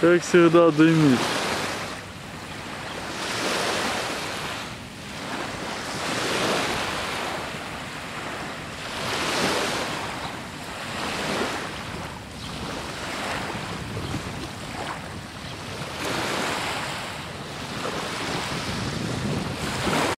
Как всегда дымит.